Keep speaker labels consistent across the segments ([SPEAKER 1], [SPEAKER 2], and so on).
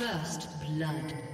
[SPEAKER 1] First blood.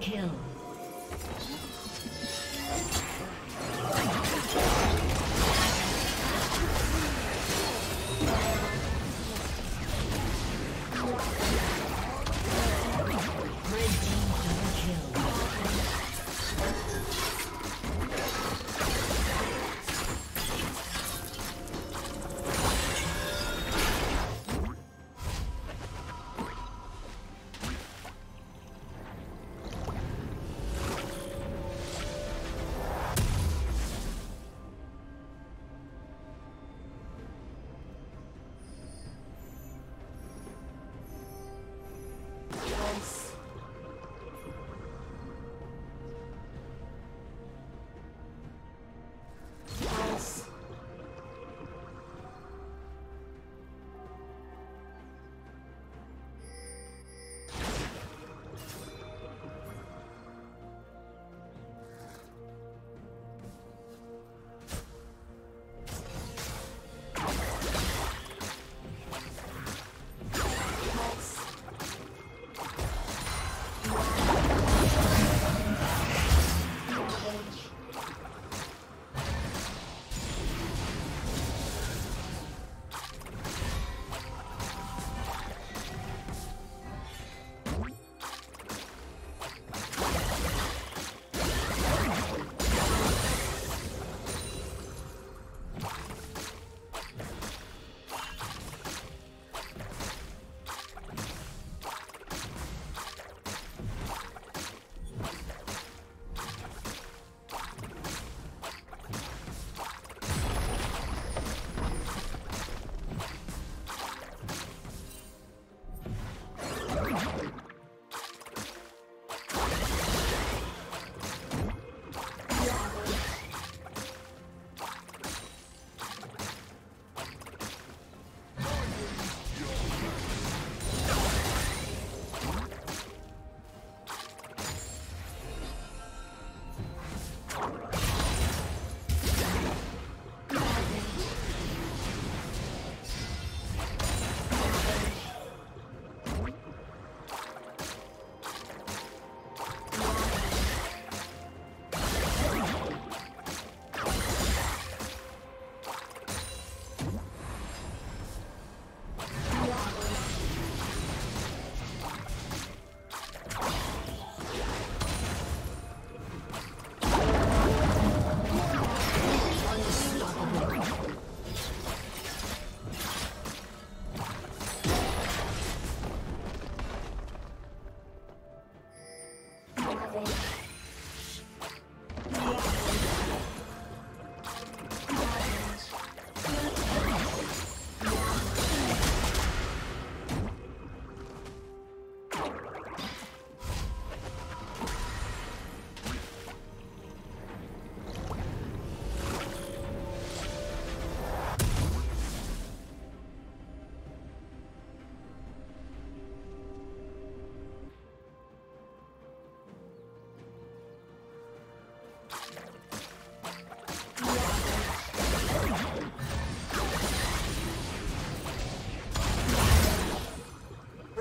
[SPEAKER 1] kill.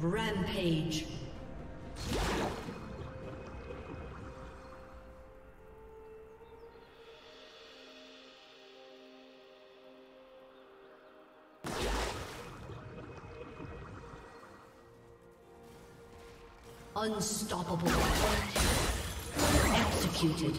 [SPEAKER 1] Rampage. Unstoppable. Executed.